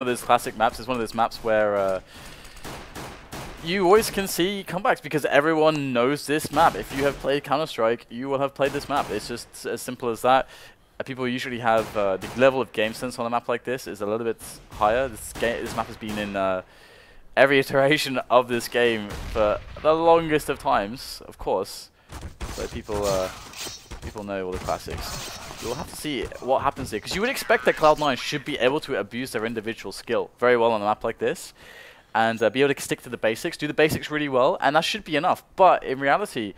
of those classic maps. is one of those maps where uh, you always can see comebacks because everyone knows this map. If you have played Counter-Strike, you will have played this map. It's just as simple as that. Uh, people usually have uh, the level of game sense on a map like this is a little bit higher. This, this map has been in uh, every iteration of this game for the longest of times, of course. So people uh, people know all the classics. You'll have to see what happens here, because you would expect that Cloud9 should be able to abuse their individual skill very well on a map like this, and uh, be able to stick to the basics, do the basics really well, and that should be enough. But in reality,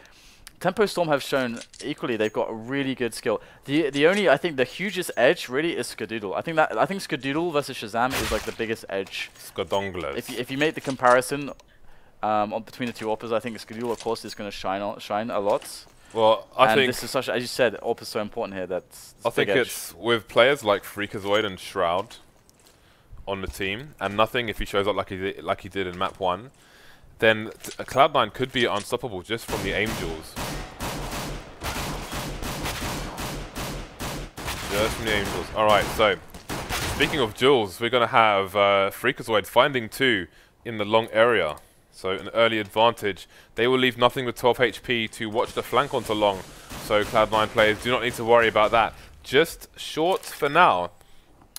Tempo Storm have shown equally they've got a really good skill. The the only I think the hugest edge really is Skadoodle. I think that I think Skadoodle versus Shazam is like the biggest edge. Skadongler. If you, if you make the comparison um, between the two AWPers, I think Skadoodle of course is going to shine shine a lot. Well, I and think this is such, as you said, AWP is so important here. That's I think it's with players like Freakazoid and Shroud on the team, and nothing if he shows up like he did, like he did in map one, then Cloud9 could be unstoppable just from the aim duels. Just from the aim duels. All right, so speaking of duels, we're gonna have uh, Freakazoid finding two in the long area. So an early advantage. They will leave nothing with 12 HP to watch the flank onto long. So Cloud9 players do not need to worry about that. Just short for now.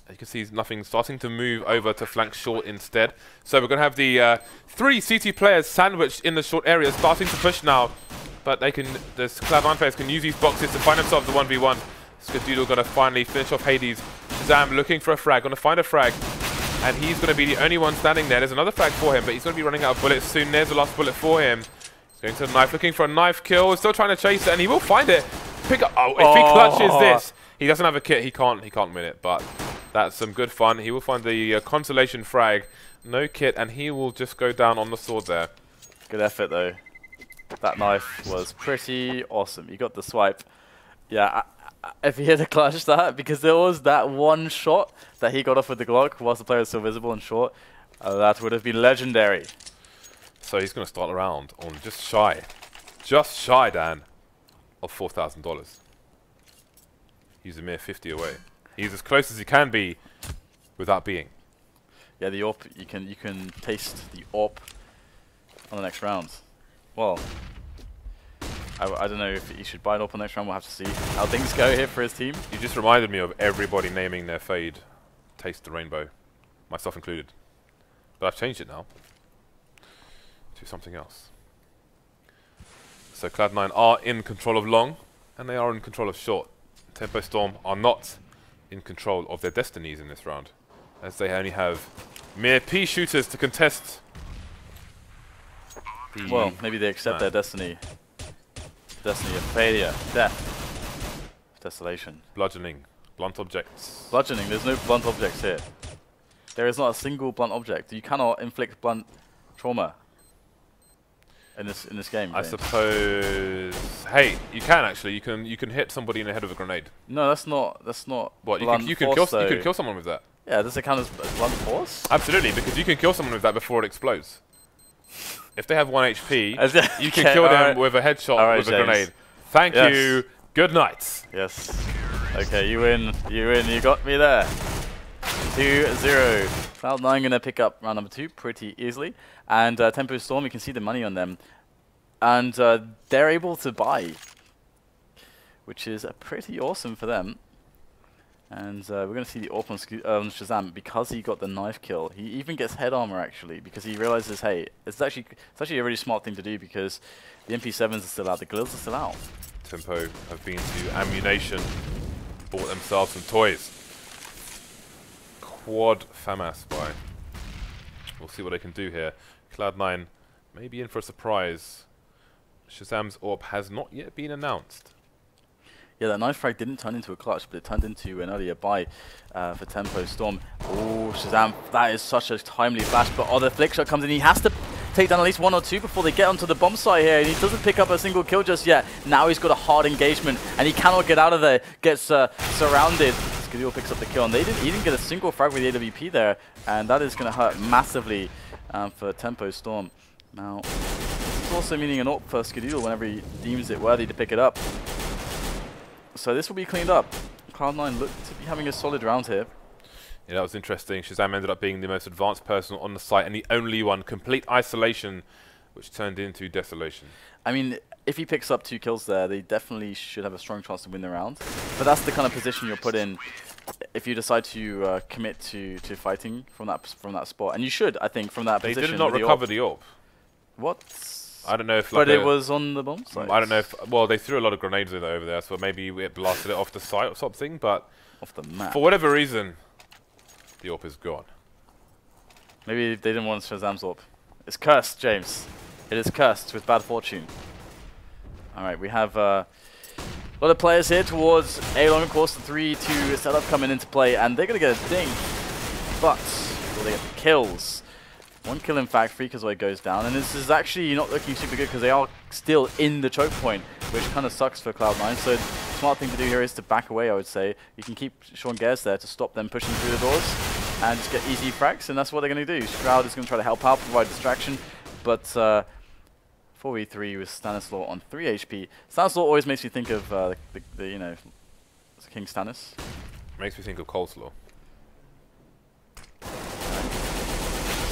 You can see nothing starting to move over to flank short instead. So we're going to have the uh, three CT players sandwiched in the short area, starting to push now. But they can, the Cloud9 players can use these boxes to find themselves the 1v1. Skadoodle going to finally finish off Hades. Shazam looking for a frag, going to find a frag and he's going to be the only one standing there. There's another frag for him, but he's going to be running out of bullets soon. There's the last bullet for him. He's going to the knife, looking for a knife kill. Still trying to chase it, and he will find it. Pick up. Oh, if oh. he clutches this, he doesn't have a kit. He can't. He can't win it. But that's some good fun. He will find the uh, consolation frag. No kit, and he will just go down on the sword there. Good effort though. That knife was pretty awesome. You got the swipe. Yeah, if he had a clutch that, because there was that one shot that he got off with the Glock whilst the player was still visible and short, uh, that would have been legendary. So he's going to start around on just shy, just shy, Dan, of $4,000. He's a mere 50 away. He's as close as he can be without being. Yeah, the AWP, you can, you can taste the AWP on the next round. Well, I, I, don't know if he should buy it up on next round. We'll have to see how things go here for his team. You just reminded me of everybody naming their fade Taste the Rainbow, myself included. But I've changed it now to something else. So Cloud9 are in control of long, and they are in control of short. Tempo Storm are not in control of their destinies in this round, as they only have mere P shooters to contest. well, maybe they accept their destiny Destiny of failure, death, desolation. Bludgeoning, blunt objects. Bludgeoning, there's no blunt objects here. There is not a single blunt object. You cannot inflict blunt trauma in this in this game. I suppose. Hey, you can actually. You can you can hit somebody in the head with a grenade. No, that's not that's not. What you can you can kill though. you can kill someone with that. Yeah, does it count as blunt force? Absolutely, because you can kill someone with that before it explodes. If they have one HP, you can kill them right. with a headshot right, with James. a grenade. Thank yes. you. Good night. Yes. Okay, you win. You win. You got me there. 2-0. Cloud9 going to pick up round number two pretty easily. And uh, Tempo Storm, you can see the money on them. And uh, they're able to buy, which is uh, pretty awesome for them. And uh, we're going to see the on um, Shazam because he got the knife kill. He even gets head armor actually because he realizes, hey, it's actually it's actually a really smart thing to do because the MP7s are still out, the Galils are still out. Tempo have been to Ammu-Nation, bought themselves some toys. Quad FAMAS buy. We'll see what they can do here. Cloud9 may be in for a surprise. Shazam's AWP has not yet been announced. Yeah, that knife frag didn't turn into a clutch, but it turned into an earlier buy uh, for Tempo Storm. Oh, Shazam, that is such a timely flash, but oh, the flick shot comes in. He has to take down at least one or two before they get onto the bomb site here, and he doesn't pick up a single kill just yet. Now he's got a hard engagement, and he cannot get out of there. Gets uh, surrounded. Skadoodle picks up the kill, and they didn't, he didn't get a single frag with the AWP there, and that is going to hurt massively um, for Tempo Storm. Now, is also meaning an AWP for Skadoodle whenever he deems it worthy to pick it up. So this will be cleaned up. Cloud9 look to be having a solid round here. Yeah, that was interesting. Shazam ended up being the most advanced person on the site and the only one. Complete isolation, which turned into desolation. I mean, if he picks up two kills there, they definitely should have a strong chance to win the round. But that's the kind of position you're put in if you decide to uh, commit to, to fighting from that from that spot. And you should, I think, from that they position. They did not recover the orb. What? I don't know if. Like but it was on the bomb site. I don't know if. Well, they threw a lot of grenades in over there, so maybe it blasted it off the site or something. But off the map. For whatever reason, the orb is gone. Maybe they didn't want Shazam's AWP. It's cursed, James. It is cursed with bad fortune. Alright, we have uh, a lot of players here towards A long, of course, the 3-2 setup coming into play, and they're going to get a ding. But, will they get the kills? One kill, in fact, Freakazoid goes down, and this is actually not looking super good because they are still in the choke point, which kind of sucks for Cloud9. So smart thing to do here is to back away, I would say. You can keep Sean Gares there to stop them pushing through the doors and just get easy frags, and that's what they're going to do. Shroud is going to try to help out, provide distraction, but uh, 4v3 with Stanislaw on 3 HP. Stanislaw always makes me think of uh, the, the, the, you know, King Stannis. Makes me think of Coleslaw.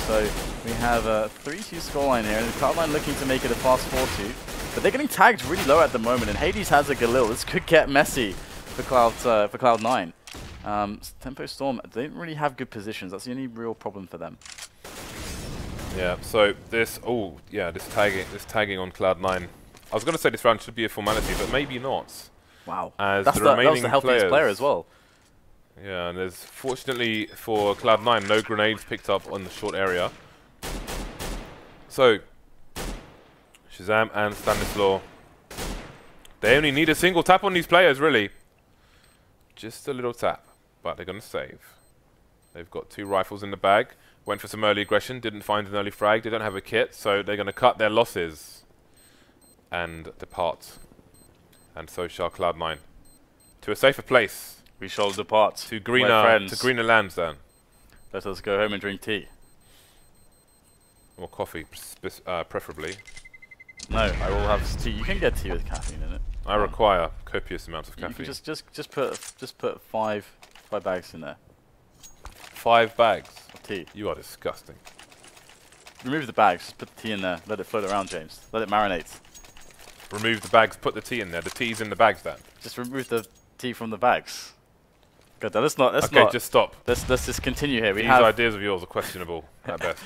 So we have a 3-2 scoreline here, and Cloud9 looking to make it a fast 4-2. But they're getting tagged really low at the moment, and Hades has a Galil. This could get messy for Cloud uh, for Cloud9. Um, Tempo Storm, they don't really have good positions. That's the only real problem for them. Yeah. So this, oh yeah, this tagging, this tagging on Cloud9. I was going to say this round should be a formality, but maybe not. Wow. As That's the, the, remaining that was the healthiest players, player as well. Yeah, and there's fortunately for Cloud9 no grenades picked up on the short area. So Shazam and Stanislaw. They only need a single tap on these players, really. Just a little tap, but they're going to save. They've got two rifles in the bag. Went for some early aggression, didn't find an early frag. They don't have a kit, so they're going to cut their losses and depart. And so shall Cloud9. To a safer place. We shall depart. To greener, to greener lands then. Let us go home and drink tea. Or coffee, uh, preferably. No, I will have tea. You can get tea with caffeine in it. I um, require copious amounts of caffeine. just just just put just put five five bags in there. Five bags of tea. You are disgusting. Remove the bags. Just put the tea in there. Let it float around, James. Let it marinate. Remove the bags. Put the tea in there. The tea's in the bags then. Just remove the tea from the bags. Good. Let's not. Let's okay, not. just stop. Let's let's just continue here. We These ideas of yours are questionable at best.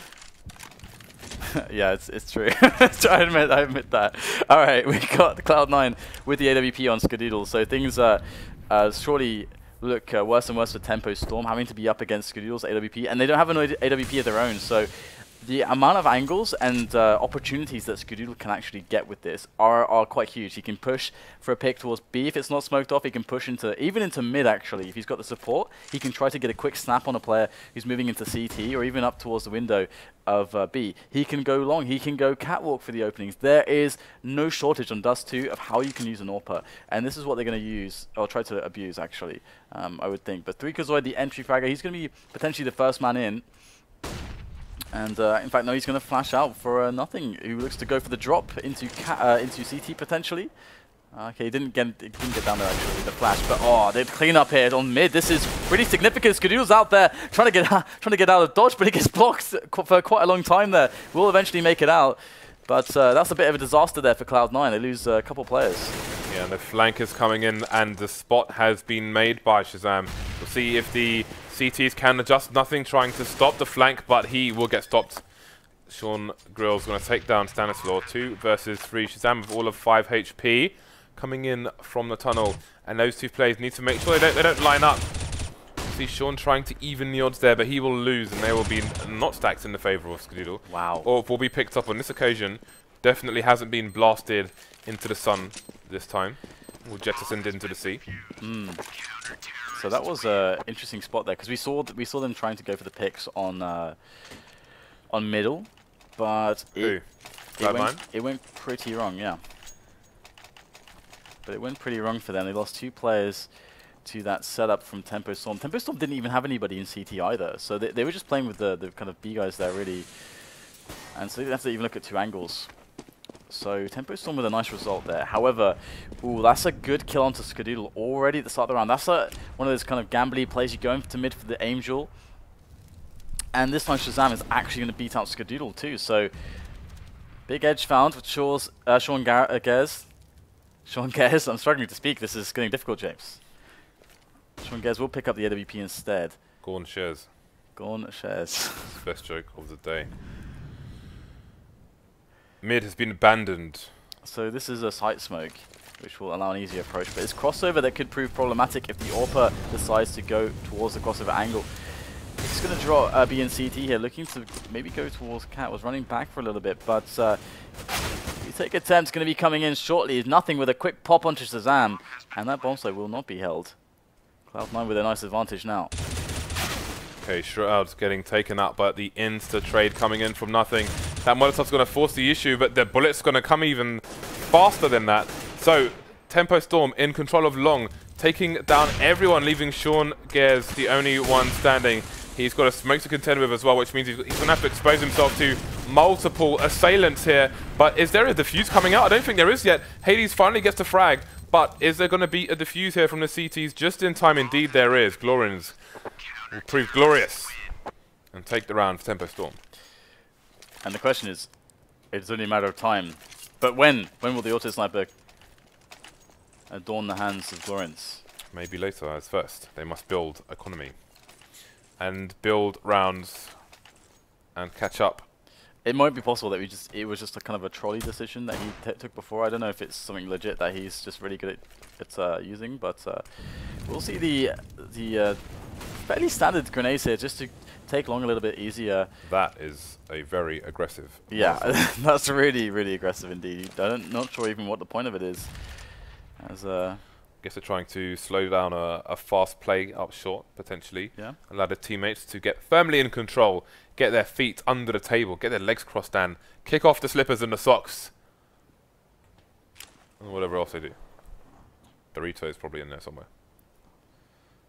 yeah, it's it's true. I admit I admit that. All right, we got Cloud9 with the AWP on Skadoodle, so things uh, uh, surely look uh, worse and worse for Tempo Storm, having to be up against Skadoodle's AWP, and they don't have an AWP of their own, so the amount of angles and uh, opportunities that Skadoodle can actually get with this are, are quite huge. He can push for a pick towards B if it's not smoked off. He can push into even into mid actually. If he's got the support, he can try to get a quick snap on a player who's moving into CT or even up towards the window of uh, B. He can go long. He can go catwalk for the openings. There is no shortage on Dust 2 of how you can use an AWPer. And this is what they're going to use, or try to abuse actually, um, I would think. But Freakazoid, the entry fragger, he's going to be potentially the first man in. And uh, in fact, no, he's going to flash out for uh, nothing. He looks to go for the drop into uh, into CT potentially. Okay, he didn't get he didn't get down there actually with the flash, but oh, they clean up here on mid. This is pretty significant. Skadoodle's out there trying to get trying to get out of dodge, but he gets blocked for quite a long time there. Will eventually make it out, but uh, that's a bit of a disaster there for Cloud9. They lose a couple players. Yeah, and the flank is coming in, and the spot has been made by Shazam. We'll see if the CTs can adjust. Nothing trying to stop the flank, but he will get stopped. Sean Grill's going to take down Stanislaw. Two versus three. Shazam with all of five HP coming in from the tunnel. And those two players need to make sure they don't, they don't line up. See Sean trying to even the odds there, but he will lose, and they will be not stacked in the favour of Skadoodle. Wow. Or will be picked up on this occasion. Definitely hasn't been blasted into the sun this time. Jettisoned into the sea. Mm. So that was an interesting spot there because we saw we saw them trying to go for the picks on uh, on middle, but it, it went, it went pretty wrong. Yeah, but it went pretty wrong for them. They lost two players to that setup from Tempo Storm. Tempo Storm didn't even have anybody in CT either, so they, they were just playing with the, the kind of B guys there really. And so they have to even look at two angles. So Tempo Storm with a nice result there. However, ooh, that's a good kill onto Skadoodle already at the start of the round. That's a, one of those kind of gambly plays. You go into mid for the Angel. And this time Shazam is actually going to beat out Skadoodle too. So big edge found with Shaw's, uh, Sean Gar uh, Gers. Sean Gers, I'm struggling to speak. This is getting difficult, James. Sean Gers will pick up the AWP instead. Gorn shares. Gorn shares. Best joke of the day. Mid has been abandoned. So this is a site smoke, which will allow an easier approach. But it's crossover that could prove problematic if the AWPer decides to go towards the crossover angle. He's going to draw uh, B and CT here, looking to maybe go towards Cat. Was running back for a little bit, but uh, take attempt's going to be coming in shortly. Nothing with a quick pop onto Shazam, and that bomb site will not be held. Cloud9 with a nice advantage now. Okay, Shroud's getting taken out, but the insta trade coming in from nothing. That Molotov's going to force the issue, but the bullet's going to come even faster than that. So, Tempo Storm in control of Long, taking down everyone, leaving Sean Gers the only one standing. He's got a smoke to contend with as well, which means he's, he's going to have to expose himself to multiple assailants here. But is there a defuse coming out? I don't think there is yet. Hades finally gets the frag, but is there going to be a defuse here from the CTs? Just in time, indeed there is. Glorians will prove glorious and take the round for Tempo Storm. And the question is, it's only a matter of time. But when? When will the auto sniper adorn the hands of Glorians? Maybe later as first. They must build economy and build rounds and catch up. It might be possible that we just it was just a kind of a trolley decision that he took before. I don't know if it's something legit that he's just really good at, at uh, using, but uh, we'll see the the uh, fairly standard grenades here just to take long a little bit easier. That is a very aggressive. Yeah, that's really really aggressive indeed. I'm not sure even what the point of it is. As uh, guess they're trying to slow down a, a, fast play up short, potentially. Yeah. Allow the teammates to get firmly in control, get their feet under the table, get their legs crossed down, kick off the slippers and the socks. And whatever else they do. Dorito is probably in there somewhere.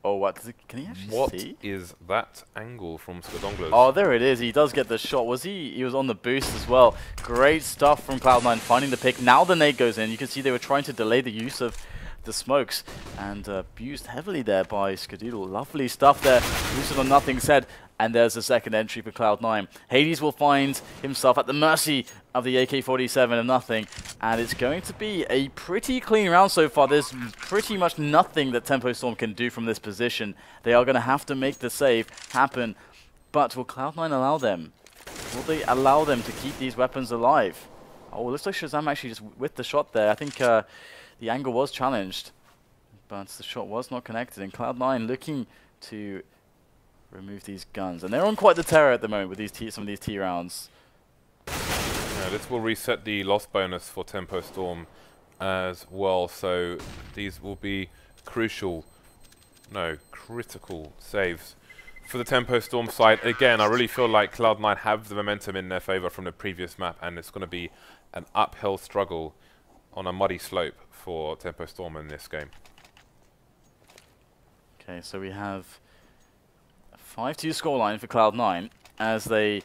Oh, what? can he actually what see? What is that angle from Skadonglos? Oh, there it is. He does get the shot. Was he? He was on the boost as well. Great stuff from Cloud9, finding the pick. Now the nade goes in. You can see they were trying to delay the use of the smokes and uh, abused heavily there by Skadoodle. Lovely stuff there. Boosted on nothing said. And there's the second entry for Cloud9. Hades will find himself at the mercy of the AK-47 and nothing. And it's going to be a pretty clean round so far. There's pretty much nothing that Tempo Storm can do from this position. They are going to have to make the save happen. But will Cloud9 allow them? Will they allow them to keep these weapons alive? Oh, looks like Shazam actually just with the shot there. I think uh, the angle was challenged, but the shot was not connected. And Cloud9 looking to remove these guns. And they're on quite the terror at the moment with these t some of these T This will reset the loss bonus for Tempo Storm as well. So these will be crucial, no, critical saves for the Tempo Storm side. Again, I really feel like Cloud9 have the momentum in their favor from the previous map, and it's going to be an uphill struggle on a muddy slope for Tempo Storm in this game. Okay, so we have a 5-2 scoreline for Cloud9 as they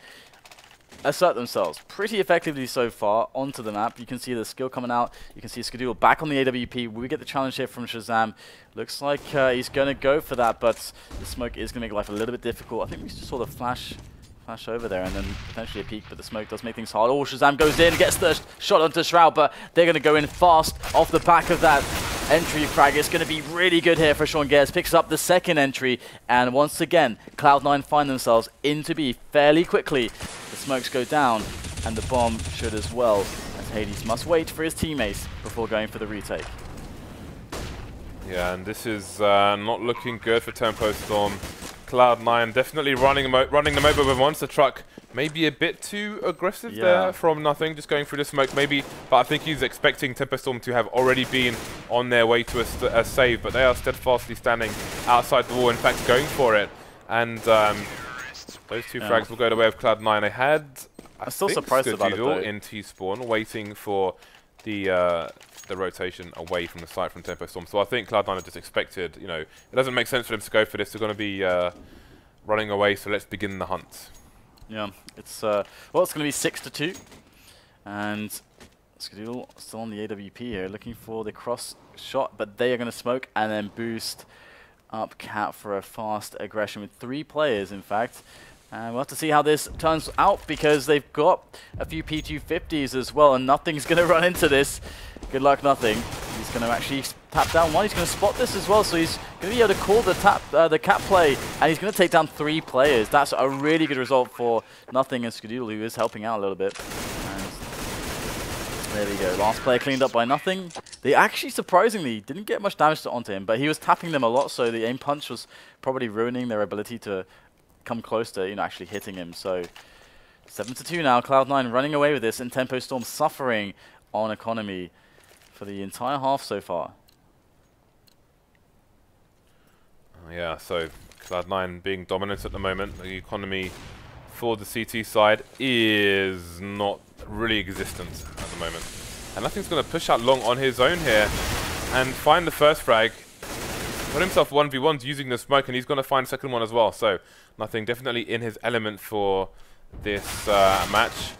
assert themselves pretty effectively so far onto the map. You can see the skill coming out. You can see Skadoodle back on the AWP. We get the challenge here from Shazam. Looks like uh, he's going to go for that, but the smoke is going to make life a little bit difficult. I think we just saw the flash Flash over there and then potentially a peek, but the smoke does make things hard. Oh, Shazam goes in, gets the sh shot onto Shroud, but they're going to go in fast off the back of that entry frag. It's going to be really good here for Sean Gers. Picks up the second entry, and once again, Cloud9 find themselves into B fairly quickly. The smokes go down, and the bomb should as well, as Hades must wait for his teammates before going for the retake. Yeah, and this is uh, not looking good for Tempo Storm. Cloud9 definitely running running them over with monster truck. Maybe a bit too aggressive yeah. there from nothing, just going through the smoke maybe. But I think he's expecting Tempo Storm to have already been on their way to a, a, save, but they are steadfastly standing outside the wall, in fact going for it. And um, those two yeah. frags will go the way of Cloud9. They had, I I'm still surprised about it though. in T-spawn, waiting for the uh, the rotation away from the site from Tempo Storm. So I think Cloud9 have just expected, you know, it doesn't make sense for them to go for this. They're going to be uh, running away, so let's begin the hunt. Yeah, it's, uh, well, it's going to be 6 to 2. And Skadoodle still on the AWP here, looking for the cross shot, but they are going to smoke and then boost up Cat for a fast aggression with three players, in fact. And we'll have to see how this turns out because they've got a few P250s as well, and nothing's going to run into this. Good luck, nothing. He's going to actually tap down one. He's going to spot this as well, so he's going to be able to call the tap, uh, the cat play, and he's going to take down three players. That's a really good result for nothing and Skadoodle, who is helping out a little bit. And there we go. Last player cleaned up by nothing. They actually, surprisingly, didn't get much damage onto him, but he was tapping them a lot, so the aim punch was probably ruining their ability to come close to you know actually hitting him. So seven to two now. Cloud9 running away with this, and Tempo Storm suffering on economy for the entire half so far. Oh, yeah, so Cloud9 being dominant at the moment. The economy for the CT side is not really existent at the moment. And nothing's going to push out long on his own here and find the first frag put himself 1v1s using the smoke, and he's going to find a second one as well. So nothing definitely in his element for this uh, match.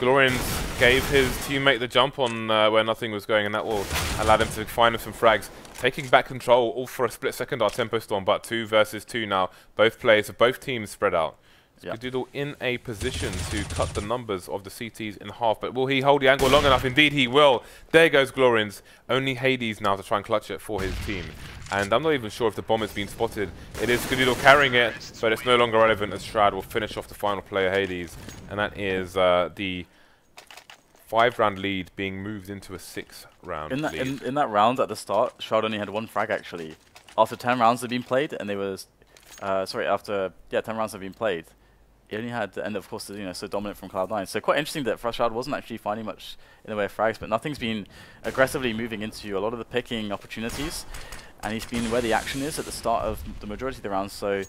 Glorians gave his teammate the jump on uh, where nothing was going, and that will allow them to find him some frags. Taking back control all for a split second, our Tempo Storm, but two versus two now. Both players, of both teams spread out. Doodle in a position to cut the numbers of the CTs in half, but will he hold the angle long enough? Indeed he will. There goes Glorians. Only Hades now to try and clutch it for his team. And I'm not even sure if the bomb has been spotted. It is Skadoodle carrying it, but it's no longer relevant as Shroud will finish off the final player, Hades. And that is uh, the five-round lead being moved into a six-round in that, lead. In, in that round at the start, Shroud only had one frag, actually. After 10 rounds had been played, and they was... Uh, sorry, after... Yeah, 10 rounds had been played he only had, and of course, you know, so dominant from Cloud9. So quite interesting that Freshard wasn't actually finding much in the way of frags, but nothing's been aggressively moving into a lot of the picking opportunities, and he's been where the action is at the start of the majority of the rounds. So,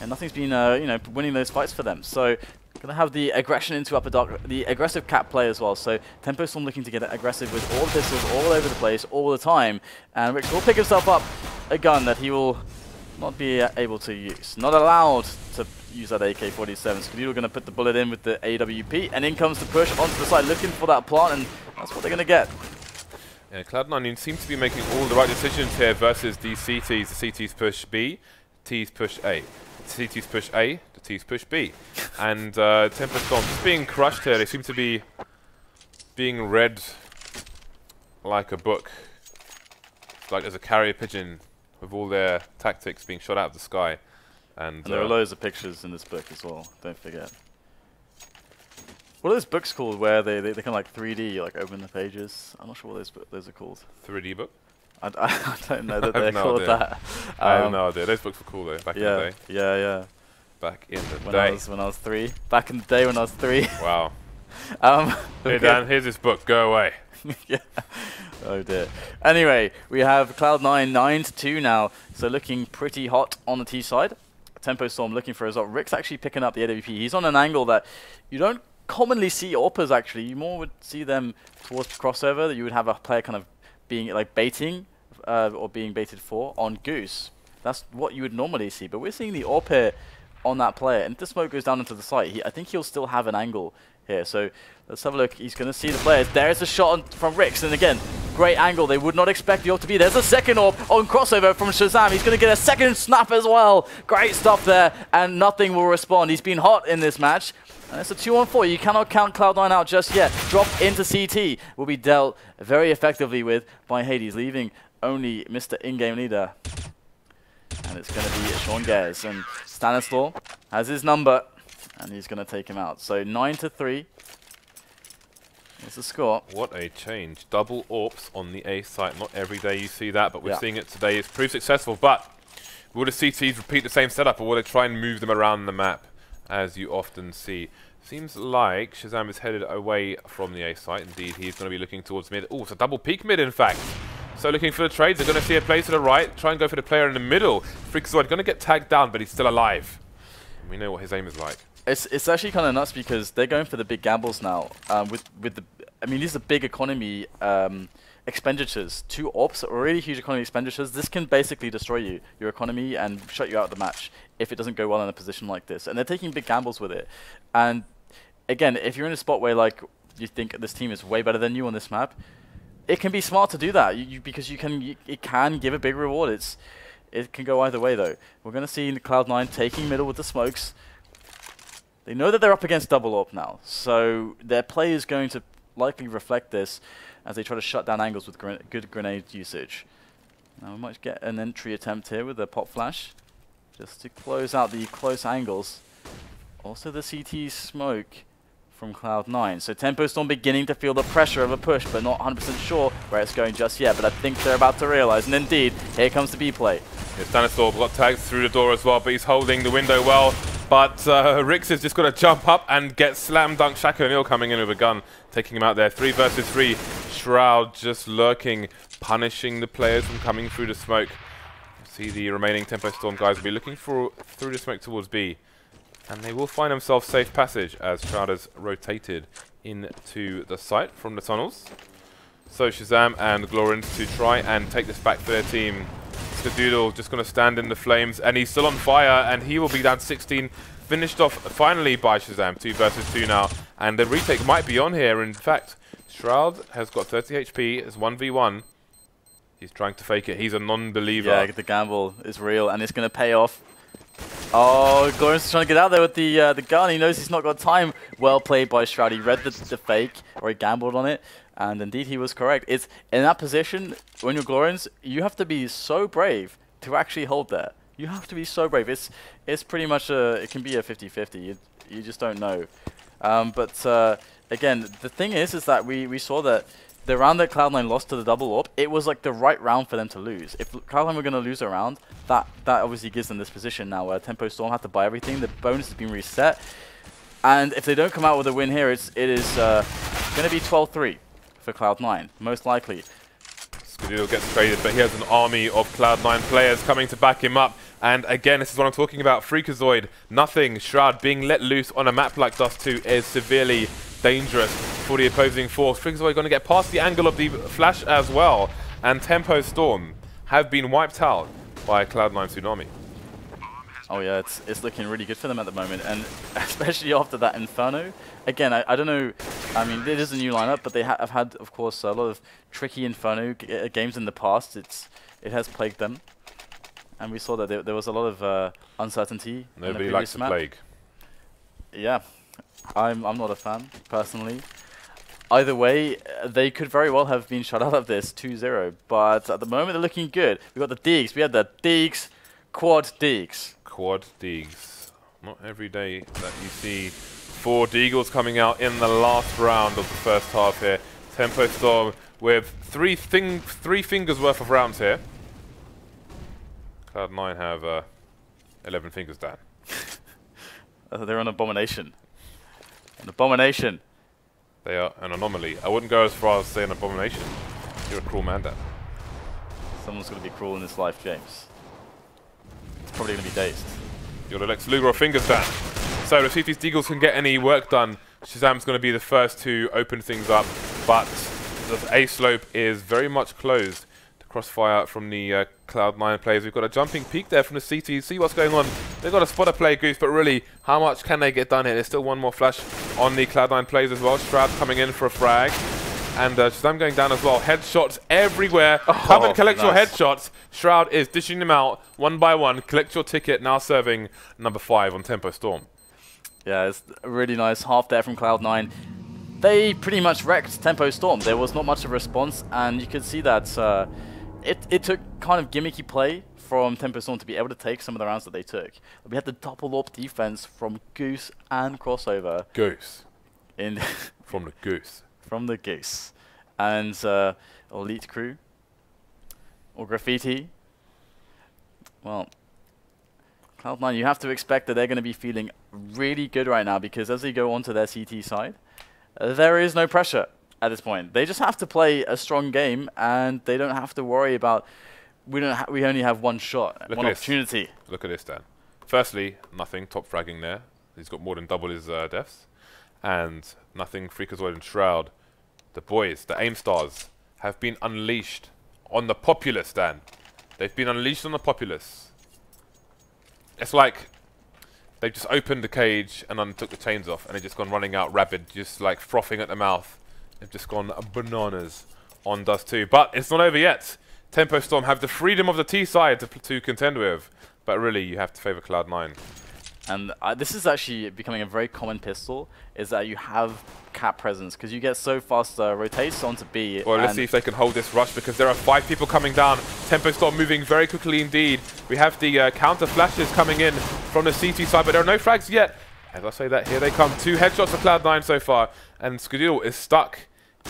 and nothing's been, uh, you know, winning those fights for them. So. Gonna have the aggression into upper dark, the aggressive cat play as well. So Tempo Storm looking to get aggressive with all the pistols all over the place all the time, and Rich will pick himself up a gun that he will not be able to use, not allowed to use that AK-47. Skadoodle going to put the bullet in with the AWP, and in comes the push onto the side, looking for that plant, and that's what they're going to get. Yeah, Cloud9 seems to be making all the right decisions here versus these CTs. The CTs push B, T's push A. The CTs push A, the T's push B. and uh, Tempo Storm just being crushed here. They seem to be being read like a book. Like there's a carrier pigeon with all their tactics being shot out of the sky. And, and there uh, are loads of pictures in this book as well, don't forget. What are those books called where they, they, they of like 3D, like open the pages? I'm not sure what those, those are called. 3D book? I, I, I don't know that they're no called idea. that. Um, I have no idea. Those books were cool though, back yeah, in the day. Yeah, yeah. Back in the when day. I was, when I was three. Back in the day when I was three. Wow. um, hey Dan, here's this book. Go away. yeah. Oh dear. Anyway, we have Cloud9 9 to 2 now, so looking pretty hot on the T side. Tempo Storm looking for a result. Rick's actually picking up the AWP. He's on an angle that you don't commonly see AWPers actually. You more would see them towards crossover, that you would have a player kind of being like baiting uh, or being baited for on Goose. That's what you would normally see, but we're seeing the AWP on that player. And if the smoke goes down into the site, he, I think he'll still have an angle here. So let's have a look. He's going to see the players. There's a shot from Rix. And again, great angle. They would not expect the AWP to be. There's a second AWP on crossover from Shazam. He's going to get a second snap as well. Great stuff there. And nothing will respond. He's been hot in this match. And it's a 2 on 4. You cannot count Cloud9 out just yet. Drop into CT will be dealt very effectively with by Hades, leaving only Mr. In-Game Leader. And it's going to be Sean Gares. And Stanislaw has his number and he's going to take him out. So 9 to 3 is the score. What a change. Double AWPs on the A site. Not every day you see that, but we're yeah. seeing it today. It's proved successful, but will the CTs repeat the same setup or will they try and move them around the map as you often see? Seems like Shazam is headed away from the A site. Indeed, he's going to be looking towards mid. Oh, it's a double peek mid, in fact. So looking for the trades. They're going to see a play to the right. Try and go for the player in the middle. Freakazoid going to get tagged down, but he's still alive. We know what his aim is like. It's it's actually kind of nuts because they're going for the big gambles now. Um, with with the, I mean, these are big economy um, expenditures. Two are really huge economy expenditures. This can basically destroy you, your economy, and shut you out of the match if it doesn't go well in a position like this. And they're taking big gambles with it. And again, if you're in a spot where like you think this team is way better than you on this map, it can be smart to do that you, you, because you can you, it can give a big reward. It's it can go either way though. We're gonna see Cloud9 taking middle with the smokes. They know that they're up against double AWP now, so their play is going to likely reflect this as they try to shut down angles with good grenade usage. Now we might get an entry attempt here with a pop flash, just to close out the close angles. Also the CT smoke from Cloud9. So Tempo Storm beginning to feel the pressure of a push, but not 100% sure where it's going just yet. But I think they're about to realize. And indeed, here comes the B play. Yeah, Stanislaw got tagged through the door as well, but he's holding the window well. But uh, Rix has just got to jump up and get slam dunk. Shaq O'Neal coming in with a gun, taking him out there. Three versus three. Shroud just lurking, punishing the players from coming through the smoke. See the remaining Tempo Storm guys will be looking for through the smoke towards B. And they will find themselves safe passage as Shroud has rotated into the site from the tunnels. So Shazam and Glorians to try and take this back for their team. Skadoodle just going to stand in the flames and he's still on fire and he will be down 16. Finished off finally by Shazam, 2 versus 2 now. And the retake might be on here. In fact, Shroud has got 30 HP, it's 1v1. He's trying to fake it. He's a non-believer. Yeah, the gamble is real and it's going to pay off. Oh, Glorious trying to get out there with the uh, the gun. He knows he's not got time. Well played by Shroud. He read the, the fake, or he gambled on it, and indeed he was correct. It's in that position when you're Glorians, you have to be so brave to actually hold there. You have to be so brave. It's it's pretty much a it can be a 50-50. You you just don't know. Um, but uh, again, the thing is, is that we we saw that the round that Cloud9 lost to the double AWP, it was like the right round for them to lose. If Cloud9 were going to lose a round, that, that obviously gives them this position now where Tempo Storm have to buy everything. The bonus has been reset. And if they don't come out with a win here, it's, it is uh, going to be 12-3 for Cloud9, most likely. Skadoodle gets traded, but he has an army of Cloud9 players coming to back him up. And again, this is what I'm talking about. Freakazoid, nothing. Shroud being let loose on a map like Dust 2 is severely dangerous for the opposing force. Freakazoid going to get past the angle of the flash as well. And Tempo Storm have been wiped out by Cloud9 Tsunami. Oh yeah, it's it's looking really good for them at the moment, and especially after that Inferno. Again, I, I don't know. I mean, it is a new lineup, but they ha have had, of course, a lot of tricky Inferno uh, games in the past. It's it has plagued them, and we saw that there, there was a lot of uh, uncertainty. Nobody likes the plague. Yeah, I'm I'm not a fan personally. Either way, they could very well have been shut out of this 2-0, but at the moment they're looking good. We've got the Deegs. We had the Deegs, quad Deegs. Quad Deegs. Not every day that you see four Deagles coming out in the last round of the first half here. Tempo Storm with three thing three fingers worth of rounds here. Cloud9 have uh, 11 fingers down. uh, they're an abomination. An abomination. They are an anomaly. I wouldn't go as far as say an abomination. You're a cruel man, Dad. Someone's going to be cruel in this life, James. It's probably going to be dazed. You're the Lex Luger fingers, Dan. So if these Deagles can get any work done, Shazam's going to be the first to open things up. But the A slope is very much closed Crossfire from the uh, Cloud9 players. We've got a jumping peek there from the CT. See what's going on. They've got a spotter play, Goose, but really, how much can they get done here? There's still one more flash on the Cloud9 players as well. Shroud coming in for a frag. And uh, Shazam going down as well. Headshots everywhere. Oh, Come and collect nice. your headshots. Shroud is dishing them out one by one. Collect your ticket. Now serving number five on Tempo Storm. Yeah, it's really nice. Half there from Cloud9 they pretty much wrecked Tempo Storm. There was not much of a response, and you could see that uh, it, it took kind of gimmicky play from Tempo Storm to be able to take some of the rounds that they took. We had the double up defense from Goose and Crossover. Goose. In from the Goose. From the Goose. And uh, Elite Crew. Or Graffiti. Well, Cloud9, you have to expect that they're going to be feeling really good right now because as they go onto their CT side, uh, there is no pressure at this point. They just have to play a strong game, and they don't have to worry about. We don't. we only have one shot, Look one opportunity. This. Look at this, Dan. Firstly, nothing top fragging there. He's got more than double his uh, deaths, and nothing Freakazoid and Shroud. The boys, the aim stars, have been unleashed on the populace, Dan. They've been unleashed on the populace. It's like they've just opened the cage and then took the chains off, and they've just gone running out rabid, just like frothing at the mouth. They've just gone bananas on Dust 2. But it's not over yet. Tempo Storm have the freedom of the T side to, to contend with, but really you have to favor Cloud9. And uh, this is actually becoming a very common pistol, is that you have cap presence, because you get so fast uh, rotates onto B. Well, let's see if they can hold this rush, because there are five people coming down. Tempo Storm moving very quickly indeed. We have the uh, counter flashes coming in from the CT side, but there are no frags yet. As I say that, here they come. Two headshots for Cloud9 so far, and Skadoodle is stuck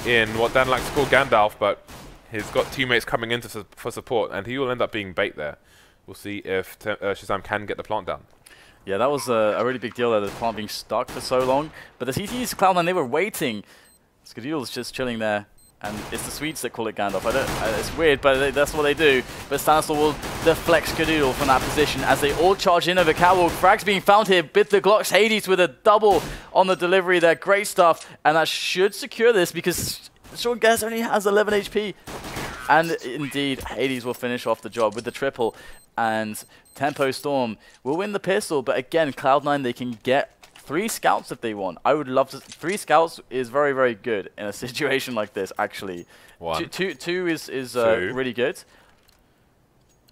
in what Dan likes to call Gandalf, but he's got teammates coming in su for support, and he will end up being bait there. We'll see if uh, Shazam can get the plant down. Yeah, that was a, a, really big deal that the plant being stuck for so long. But the CT's Cloud9, they were waiting. Skadoodle's just chilling there. And it's the Swedes that call it Gandalf. I don't, uh, it's weird, but that's what they do. But Stanislaw will deflect Skadoodle from that position as they all charge in over Catwalk. Frags being found here. Bit the Glocks. Hades with a double on the delivery there. Great stuff. And that should secure this because Sean Guess only has 11 HP. And indeed, Hades will finish off the job with the triple. And Tempo Storm will win the pistol. But again, Cloud9, they can get three scouts if they want. I would love to. Three scouts is very, very good in a situation like this, actually. One. Two, two, two is, is uh, really good.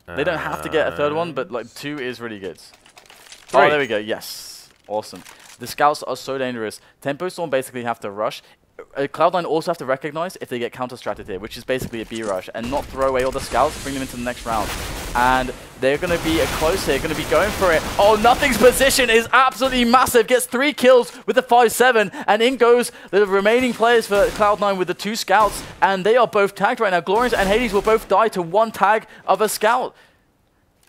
They don't have to get a third one, but like two is really good. Three. Oh, there we go. Yes. Awesome. The scouts are so dangerous. Tempo Storm basically have to rush Uh, Cloud9 also have to recognize if they get counter-stratted here, which is basically a B-rush, and not throw away all the scouts, bring them into the next round. And they're going to be a close here, going to be going for it. Oh, Nothing's position is absolutely massive. Gets three kills with the 5-7, and in goes the remaining players for Cloud9 with the two scouts, and they are both tagged right now. Glorians and Hades will both die to one tag of a scout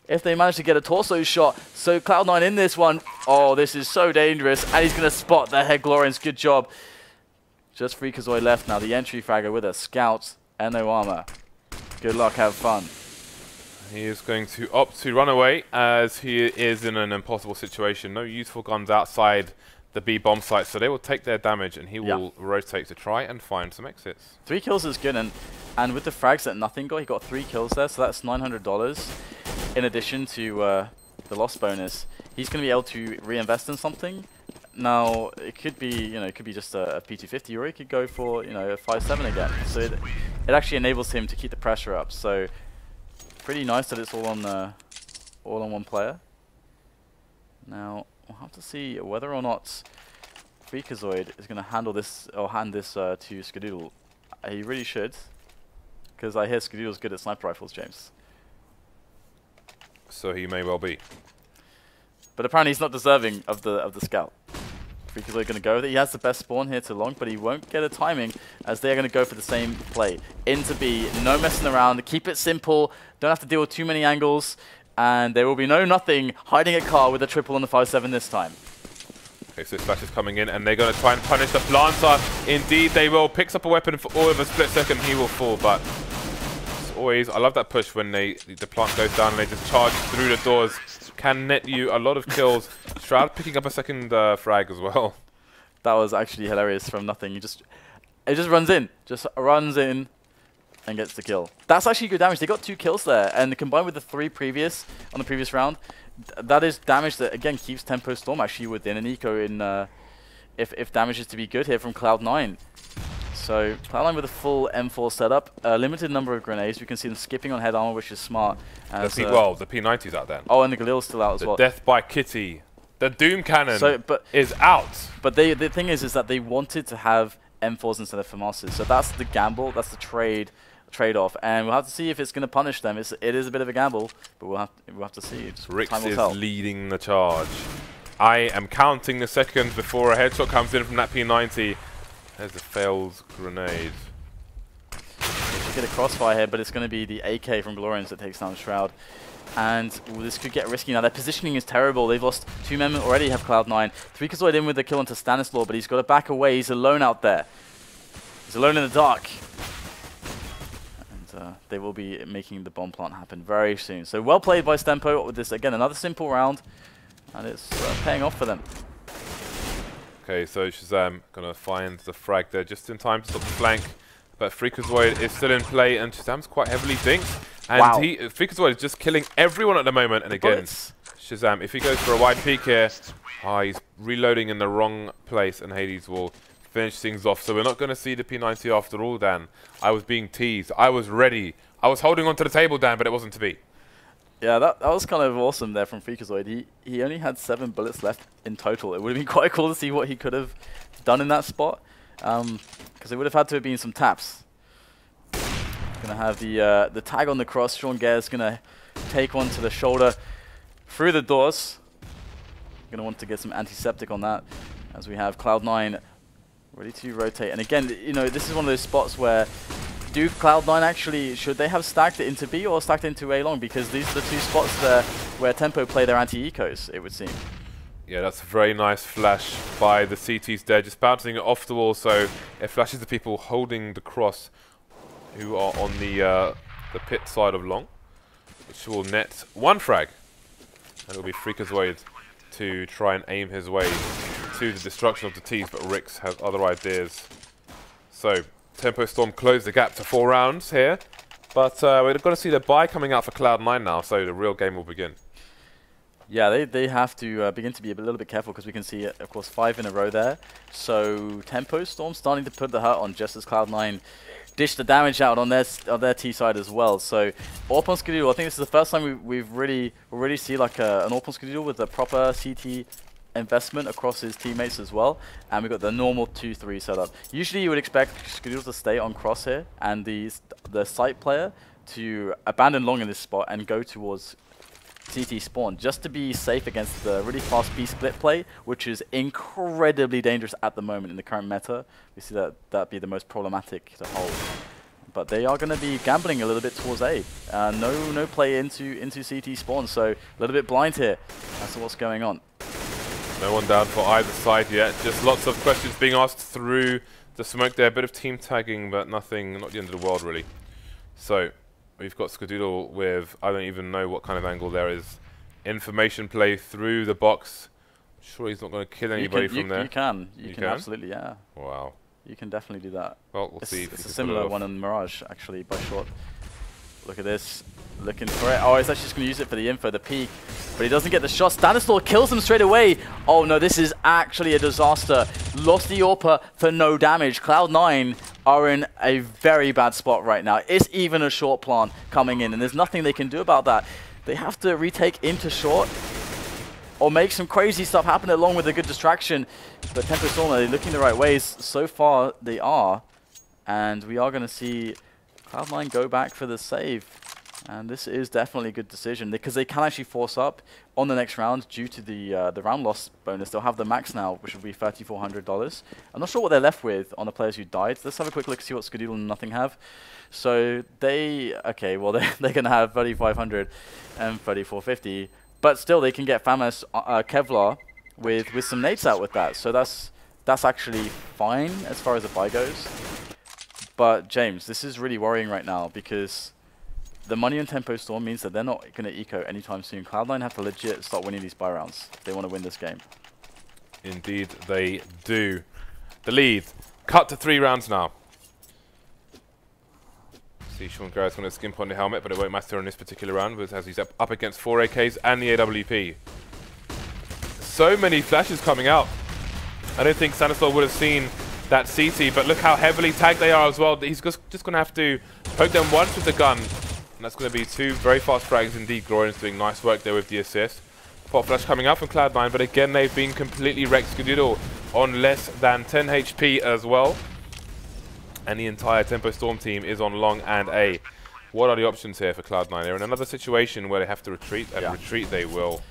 if they manage to get a torso shot. So Cloud9 in this one. Oh, this is so dangerous. And he's going to spot the head Glorians. Good job. Just Freakazoid left now. The entry fragger with a scout and no armor. Good luck, have fun. He is going to opt to run away as he is in an impossible situation. No useful guns outside the B bomb site, so they will take their damage and he will rotate to try and find some exits. Three kills is good, and and with the frags that nothing got, he got three kills there, so that's $900 in addition to uh, the loss bonus. He's going to be able to reinvest in something now, it could be, you know, it could be just a, a P250 or he could go for, you know, a 5.7 again. So it, it actually enables him to keep the pressure up. So pretty nice that it's all on uh, all on one player. Now, we'll have to see whether or not Freakazoid is going to handle this or hand this uh, to Skadoodle. He really should, because I hear Skadoodle's good at sniper rifles, James. So he may well be. But apparently he's not deserving of the of the scout. Freakazoid going to go with it. He has the best spawn here to long, but he won't get a timing as they are going to go for the same play. Into B, no messing around, keep it simple, don't have to deal with too many angles, and there will be no nothing hiding a car with a triple on the 5-7 this time. Okay, so Splash is coming in, and they're going to try and punish the Planter. Indeed, they will. Picks up a weapon for all of a split second, he will fall, but always, I love that push when they the plant goes down and they just charge through the doors can net you a lot of kills. Shroud picking up a second uh, frag as well. That was actually hilarious from nothing. You just it just runs in, just runs in and gets the kill. That's actually good damage. They got two kills there, and combined with the three previous on the previous round, th that is damage that again keeps Tempo Storm actually within an eco in uh, if if damage is to be good here from Cloud9. So Cloud9 with a full M4 setup, a limited number of grenades. We can see them skipping on head armor, which is smart. As, the P, uh, well, the P90's out then. Oh, and the Galil's still out as the well. Death by Kitty. The Doom Cannon so, but, is out. But they, the thing is, is that they wanted to have M4s instead of FAMASs. So that's the gamble. That's the trade trade-off, and we'll have to see if it's going to punish them. It's, it is a bit of a gamble, but we'll have to, we'll have to see. Just Rix is tell. leading the charge. I am counting the seconds before a headshot comes in from that P90. There's a failed grenade. Get a crossfire here, but it's going to be the AK from Glorians that takes down Shroud. And ooh, this could get risky now. Their positioning is terrible. They've lost two men already have Cloud9. Freakazoid in with the kill onto Stanislaw, but he's got to back away. He's alone out there. He's alone in the dark. And uh, they will be making the bomb plant happen very soon. So well played by Stempo with this, again, another simple round. And it's uh, paying off for them. Okay, so Shazam gonna find the frag there just in time to stop the flank. But Freakazoid is still in play, and Shazam's quite heavily dinked. And wow. he, Freakazoid is just killing everyone at the moment. And again, Shazam. If he goes for a wide peek here, ah, he's reloading in the wrong place, and Hades will finish things off. So we're not going to see the P90 after all, Dan. I was being teased. I was ready. I was holding onto the table, Dan, but it wasn't to be. Yeah, that, that was kind of awesome there from Freakazoid. He, he only had seven bullets left in total. It would have been quite cool to see what he could have done in that spot. Because um, it would have had to have been some taps. Gonna have the uh, the tag on the cross. Sean Gare's gonna take one to the shoulder through the doors. Gonna want to get some antiseptic on that as we have Cloud9 ready to rotate. And again, you know, this is one of those spots where do Cloud9 actually, should they have stacked it into B or stacked into A long? Because these are the two spots there where Tempo play their anti-ecos, it would seem. Yeah, that's a very nice flash by the CTs there, just bouncing it off the wall so it flashes the people holding the cross who are on the uh, the pit side of long, which will net one frag. And it'll be Freaker's way to try and aim his way to the destruction of the T's, but Rix has other ideas. So, Tempo Storm close the gap to four rounds here. But uh, we're going to see the buy coming out for Cloud9 now, so the real game will begin. Yeah, they, they have to uh, begin to be a little bit careful because we can see, of course, five in a row there. So Tempo Storm starting to put the hurt on just as Cloud9 dish the damage out on their on their T side as well. So AWP on Skadoodle, I think this is the first time we, we've really we really see like a, an AWP on Skadoodle with a proper CT investment across his teammates as well. And we've got the normal 2-3 setup. Usually you would expect Skadoodle to stay on cross here and the, the site player to abandon long in this spot and go towards CT spawn just to be safe against the really fast B split play, which is incredibly dangerous at the moment in the current meta. We see that that be the most problematic to hold. But they are going to be gambling a little bit towards A. Uh, no no play into into CT spawn, so a little bit blind here as to what's going on. No one down for either side yet. Just lots of questions being asked through the smoke there. A bit of team tagging, but nothing, not the end of the world really. So we've got Skadoodle with, I don't even know what kind of angle there is. Information play through the box. I'm Sure he's not going to kill anybody can, from you, there. You can. You, you can, can, absolutely, yeah. Wow. You can definitely do that. Well, we'll it's, see. It's a similar one in Mirage, actually, by short. Look at this. Looking for it. Oh, he's actually just going to use it for the info, the peek. But he doesn't get the shot. Stanislaw kills him straight away. Oh, no, this is actually a disaster. Lost the AWPer for no damage. Cloud9 are in a very bad spot right now. It's even a short plant coming in, and there's nothing they can do about that. They have to retake into short or make some crazy stuff happen along with a good distraction. But Tempo are they looking the right ways? So far, they are. And we are going to see Cloud9 go back for the save. And this is definitely a good decision because they can actually force up on the next round due to the uh, the round loss bonus. They'll have the max now, which will be $3,400. I'm not sure what they're left with on the players who died. Let's have a quick look see what Skadoodle and Nothing have. So they, okay, well, they're, they're going to have 3,500 and 3,450. But still, they can get FAMAS uh, uh, Kevlar with, with some nades out with that. So that's that's actually fine as far as the buy goes. But James, this is really worrying right now because the money on Tempo Storm means that they're not going to eco anytime soon. Cloud9 have to legit start winning these buy rounds if they want to win this game. Indeed, they do. The lead cut to three rounds now. See, Sean Gares's going to skimp on the helmet, but it won't matter on this particular round as he's up, up against four AKs and the AWP. So many flashes coming out. I don't think Stanislaw would have seen that CT, but look how heavily tagged they are as well. He's just going to have to poke them once with the gun and that's going to be two very fast frags indeed. Glorian's doing nice work there with the assist. Pop flash coming up from Cloud9, but again, they've been completely wrecked. Skadoodle on less than 10 HP as well. And the entire Tempo Storm team is on long and A. What are the options here for Cloud9? They're in another situation where they have to retreat, and yeah. retreat they will.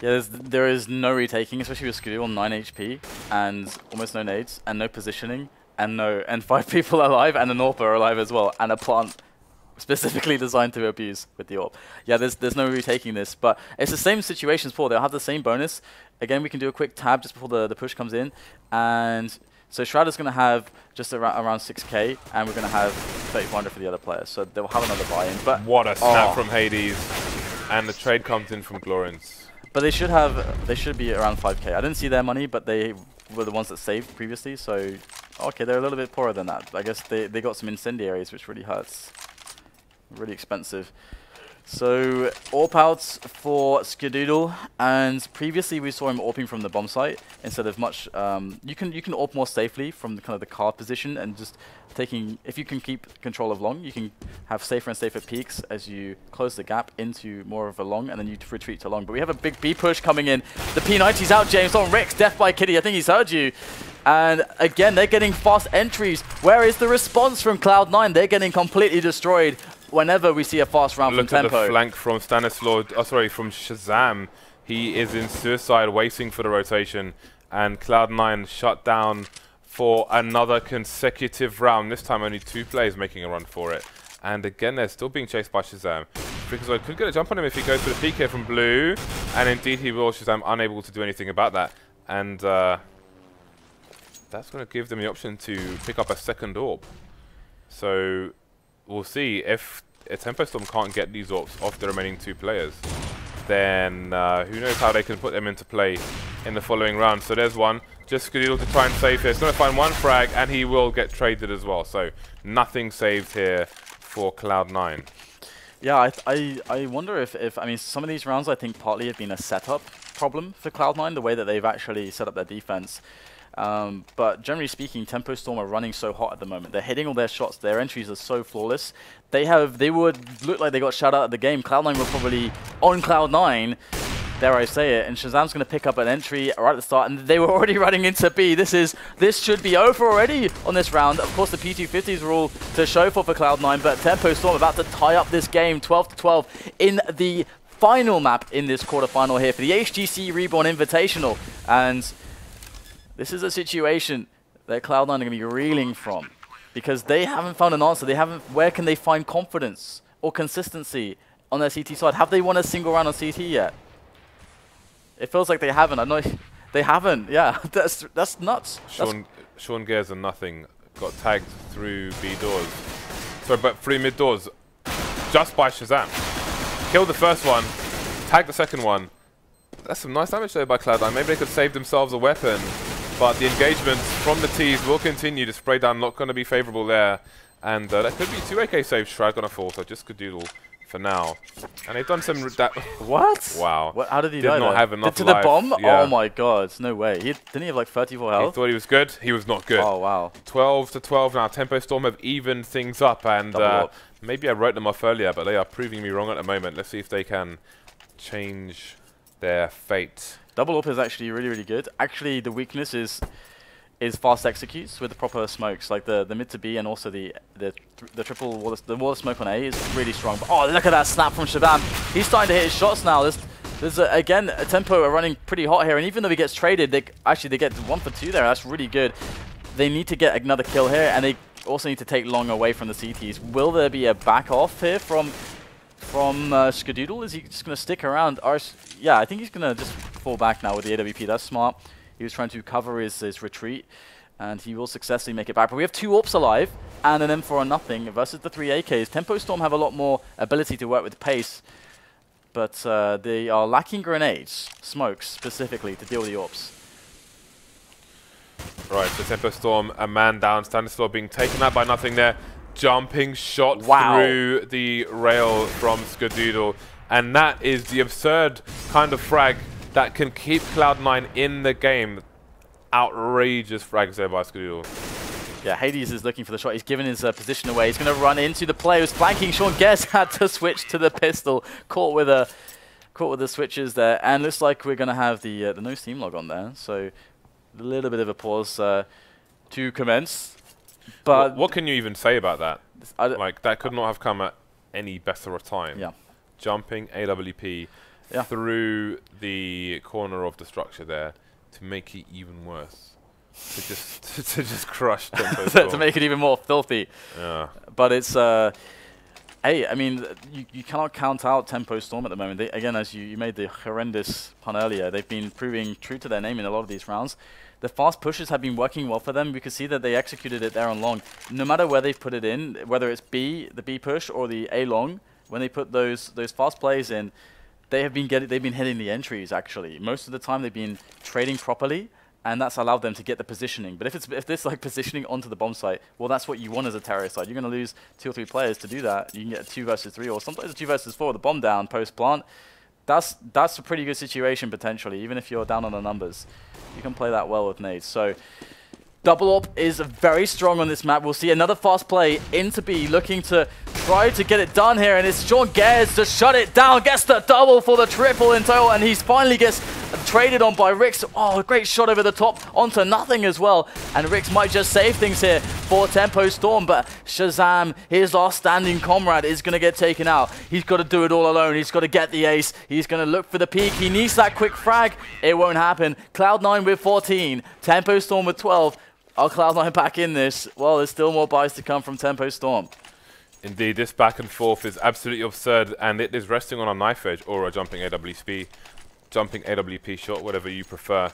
Yeah, there is no retaking, especially with Skadoodle on 9 HP, and almost no nades, and no positioning, and no and five people alive, and an are alive as well, and a plant specifically designed to abuse with the AWP. Yeah, there's there's no retaking this, but it's the same situation as before. They'll have the same bonus. Again, we can do a quick tab just before the, the push comes in. And so Shroud is going to have just ar around 6k, and we're going to have 3500 for the other players. So they'll have another buy-in. But What a oh. snap oh. from Hades. And the trade comes in from Glorians. But they should have, they should be around 5k. I didn't see their money, but they were the ones that saved previously, so okay, they're a little bit poorer than that. I guess they, they got some incendiaries, which really hurts really expensive. So AWP outs for Skadoodle, and previously we saw him AWPing from the bomb site instead of much. Um, you can you can AWP more safely from the kind of the card position and just taking. If you can keep control of long, you can have safer and safer peeks as you close the gap into more of a long, and then you retreat to long. But we have a big B push coming in. The P90's out, James on Rex, death by Kitty. I think he's heard you. And again, they're getting fast entries. Where is the response from Cloud9? They're getting completely destroyed whenever we see a fast round Look from at Tempo. the flank from Stanislaw, oh sorry, from Shazam. He is in suicide, waiting for the rotation, and Cloud9 shut down for another consecutive round. This time only two players making a run for it. And again, they're still being chased by Shazam. Freakazoid could get a jump on him if he goes for the here from Blue, and indeed he will. Shazam unable to do anything about that. And uh, that's going to give them the option to pick up a second AWP. So we'll see if a Tempo Storm can't get these AWPs off the remaining two players, then uh, who knows how they can put them into play in the following round. So there's one. Just Skadoodle to try and save here. He's going to find one frag, and he will get traded as well. So nothing saved here for Cloud9. Yeah, I, I, I wonder if, if, I mean, some of these rounds I think partly have been a setup problem for Cloud9, the way that they've actually set up their defense. Um, but generally speaking, Tempo Storm are running so hot at the moment. They're hitting all their shots. Their entries are so flawless. They have, they would look like they got shut out of the game. Cloud9 were probably on Cloud9, dare I say it, and Shazam's going to pick up an entry right at the start, and they were already running into B. This is, this should be over already on this round. Of course, the P250s rule to show for for Cloud9, but Tempo Storm about to tie up this game 12 to 12 in the final map in this quarterfinal here for the HTC Reborn Invitational. And this is a situation that Cloud9 are going to be reeling from because they haven't found an answer. They haven't. Where can they find confidence or consistency on their CT side? Have they won a single round on CT yet? It feels like they haven't. I know they haven't. Yeah, that's that's nuts. Sean Sean Gares and nothing got tagged through B doors. Sorry, but through mid doors, just by Shazam. Killed the first one, tagged the second one. That's some nice damage there by Cloud9. Maybe they could save themselves a weapon. But the engagement from the T's will continue. The spray down not going to be favourable there. And uh, that could be two AK saves. Shrag on a fall, so just Skadoodle for now. And they've done some... what? Wow. What, how did he did die not there? have enough To life. the bomb? Yeah. Oh my god, no way. He, didn't he have like 34 He health? thought he was good. He was not good. Oh wow. 12 to 12 now. Tempo Storm have evened things up. And uh, maybe I wrote them off earlier, but they are proving me wrong at the moment. Let's see if they can change their fate. Double up is actually really, really good. Actually, the weakness is is fast executes with the proper smokes, like the the mid to B and also the the the triple wall of, the wall of smoke on A is really strong. But oh, look at that snap from Shazam. He's starting to hit his shots now. There's there's a, again a tempo are running pretty hot here, and even though he gets traded, they actually they get one for two there. That's really good. They need to get another kill here, and they also need to take long away from the CTs. Will there be a back off here from from uh, Skadoodle? Is he just going to stick around? Yeah, I think he's going to just fall back now with the AWP. That's smart. He was trying to cover his, his retreat, and he will successfully make it back. But we have two AWPs alive, and an M4 on nothing versus the three AKs. Tempo Storm have a lot more ability to work with pace, but uh, they are lacking grenades, smokes specifically, to deal with the AWPs. Right, so Tempo Storm, a man down. Stanislaw being taken out by nothing there. Jumping shot Wow. through the rail from Skadoodle. And that is the absurd kind of frag that can keep Cloud9 in the game. Outrageous frags there by Skadoodle. Yeah, Hades is looking for the shot. He's given his uh, position away. He's going to run into the player who's flanking. Sean Gares had to switch to the pistol. Caught with a caught with the switches there, and looks like we're going to have the uh, the no steam log on there. So a little bit of a pause uh, to commence. But what, what can you even say about that? Like, that could not have come at any better a time. yeah, Jumping AWP Yeah. through the corner of the structure there to make it even worse. To just to just crush Tempo to make it even more filthy. Yeah. But it's uh, hey, I mean, you, you cannot count out Tempo Storm at the moment. They, again, as you, you made the horrendous pun earlier, they've been proving true to their name in a lot of these rounds. The fast pushes have been working well for them. We could see that they executed it there on long. No matter where they've put it in, whether it's B, the B push, or the A long, when they put those those fast plays in, they have been getting they've been hitting the entries actually. Most of the time they've been trading properly and that's allowed them to get the positioning. But if it's if this like positioning onto the bomb site, well, that's what you want as a terrorist side. You're going to lose two or three players to do that. You can get a two versus three, or sometimes a two versus four. The bomb down post plant. That's that's a pretty good situation potentially. Even if you're down on the numbers, you can play that well with nades. So. Double up is very strong on this map. We'll see another fast play into B, looking to try to get it done here. And it's Sean Gares to shut it down. Gets the double for the triple in total. And he finally gets traded on by Rix. Oh, a great shot over the top onto nothing as well. And Rix might just save things here for Tempo Storm. But Shazam, his last standing comrade, is going to get taken out. He's got to do it all alone. He's got to get the ace. He's going to look for the peek. He needs that quick frag. It won't happen. Cloud9 with 14. Tempo Storm with 12. Are Cloud9 back in this? Well, there's still more buys to come from Tempo Storm. Indeed, this back and forth is absolutely absurd, and it is resting on a knife edge or a jumping AWP, jumping AWP shot, whatever you prefer.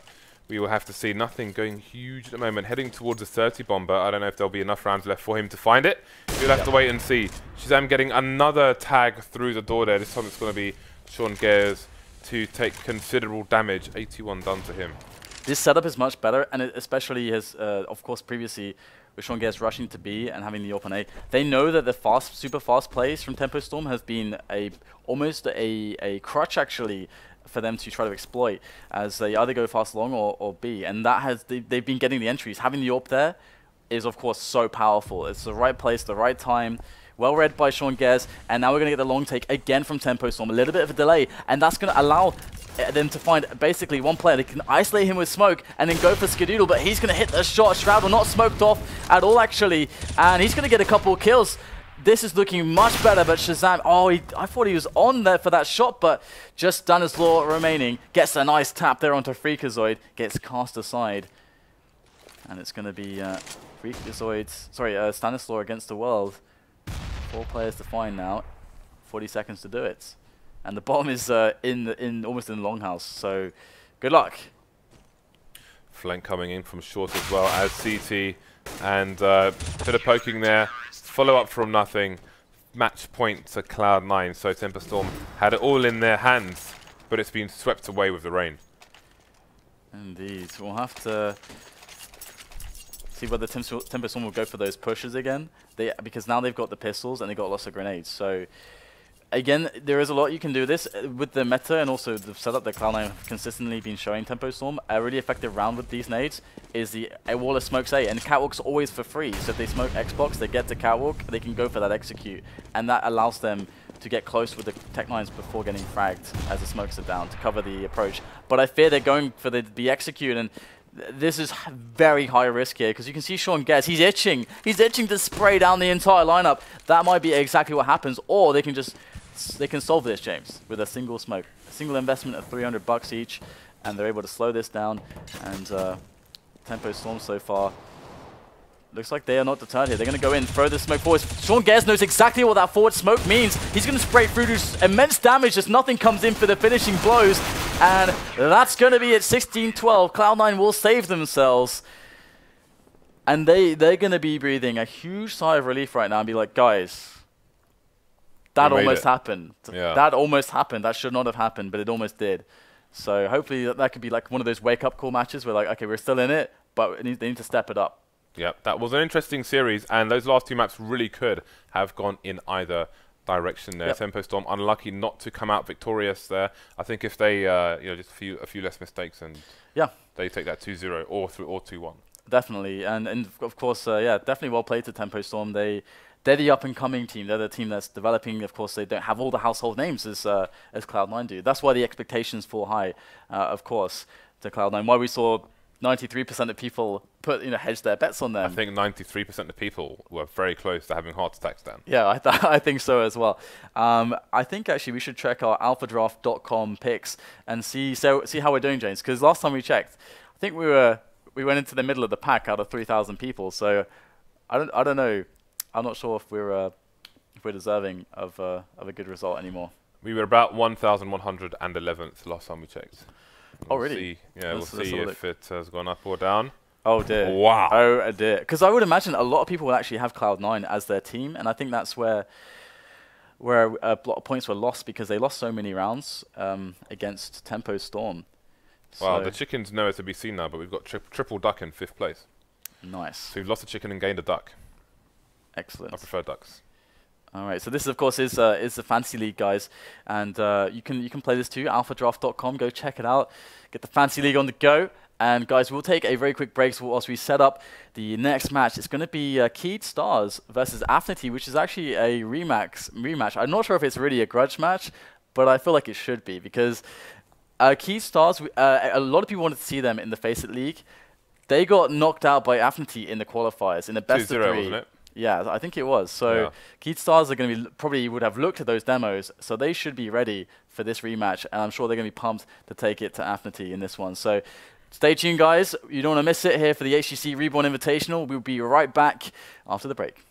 We will have to see nothing going huge at the moment. Heading towards a 30 bomber. I don't know if there'll be enough rounds left for him to find it. We'll have to wait and see. Shazam getting another tag through the door there. This time it's going to be Sean Gares to take considerable damage. 81 done to him. This setup is much better, and especially his, uh, of course, previously with Sean Gares rushing to B and having the open A. They know that the fast, super fast plays from Tempo Storm has been a almost a, a crutch actually for them to try to exploit as they either go fast long or, or B. And that has they, they've been getting the entries. Having the AWP there is of course so powerful. It's the right place, the right time. Well read by Sean Gares, and now we're going to get the long take again from Tempo Storm. A little bit of a delay, and that's going to allow uh, them to find basically one player that can isolate him with smoke and then go for Skadoodle, but he's going to hit the shot. Shroud not smoked off at all, actually, and he's going to get a couple of kills. This is looking much better, but Shazam, oh, he, I thought he was on there for that shot, but just Stanislaw remaining. Gets a nice tap there onto Freakazoid, gets cast aside. And it's going to be uh, Freakazoid, sorry, uh, Stanislaw against the world. Four players to find now. 40 seconds to do it. And the bomb is uh, in the, in almost in the longhouse. So good luck. Flank coming in from short as well as CT. And uh, bit of poking there. Follow up from nothing. Match point to Cloud9. So Tempo Storm had it all in their hands. But it's been swept away with the rain. Indeed. We'll have to see whether Tempo Storm will go for those pushes again. They because now they've got the pistols and they've got lots of grenades. So again, there is a lot you can do this uh, with the meta and also the setup that Cloud9 have consistently been showing Tempo Storm. A really effective round with these nades is the a wall of smokes A, and Catwalk's always for free. So if they smoke Xbox, they get to Catwalk, they can go for that execute, and that allows them to get close with the Tech-9s before getting fragged as the smokes are down to cover the approach. But I fear they're going for the, the execute, and this is very high risk here because you can see Sean Gares, he's itching. He's itching to spray down the entire lineup. That might be exactly what happens, or they can just they can solve this, James, with a single smoke. A single investment of 300 bucks each, and they're able to slow this down. And uh, Tempo Storm so far looks like they are not deterred here. They're going to go in, throw the smoke forward. Sean Gares knows exactly what that forward smoke means. He's going to spray through to immense damage as nothing comes in for the finishing blows. And that's going to be at 16-12. Cloud9 will save themselves. And they, they're going to be breathing a huge sigh of relief right now and be like, guys, that almost it. happened. Yeah. That almost happened. That should not have happened, but it almost did. So hopefully that, that could be like one of those wake-up call matches where like, okay, we're still in it, but they need to step it up. Yeah, that was an interesting series, and those last two maps really could have gone in either direction there. Yep. Tempo Storm unlucky not to come out victorious there. I think if they, uh, you know, just a few a few less mistakes and yeah, they take that 2-0 or through or 2-1. Definitely, and and of course, uh, yeah, definitely well played to Tempo Storm. They they're the up and coming team. They're the team that's developing. Of course, they don't have all the household names as uh, as Cloud9 do. That's why the expectations fall high, uh, of course, to Cloud9. Why we saw 93% of people put you know hedge their bets on them. I think 93% of people were very close to having heart attacks. Then. Yeah, I, th I think so as well. Um, I think actually we should check our AlphaDraft.com picks and see so see how we're doing, James. Because last time we checked, I think we were we went into the middle of the pack out of 3,000 people. So I don't I don't know. I'm not sure if we're uh, if we're deserving of uh, of a good result anymore. We were about 1,111th last time we checked. Oh, we'll oh really? See, yeah, we'll see if it has gone up or down. Oh dear. Wow. Oh dear. Because I would imagine a lot of people will actually have Cloud9 as their team, and I think that's where where a lot of points were lost because they lost so many rounds um, against Tempo Storm. Wow, So- the chicken's nowhere to be seen now, but we've got tri triple duck in fifth place. Nice. So we've lost a chicken and gained a duck. Excellent. I prefer ducks. All right, so this of course is uh, is the fantasy league, guys, and uh, you can you can play this too. AlphaDraft.com, go check it out. Get the fantasy league on the go. And guys, we'll take a very quick break so whilst we set up the next match. It's going to be uh, Keyd Stars versus Affinity, which is actually a rematch. Rematch. I'm not sure if it's really a grudge match, but I feel like it should be because uh, Keyd Stars. Uh, a lot of people wanted to see them in the FACEIT League. They got knocked out by Affinity in the qualifiers in the best of 2-0, three. wasn't it? Yeah, I think it was. So Yeah. Keyd Stars are going to be probably would have looked at those demos, so they should be ready for this rematch, and I'm sure they're going to be pumped to take it to Affinity in this one. So stay tuned, guys. You don't want to miss it here for the HTC Reborn Invitational. We'll be right back after the break.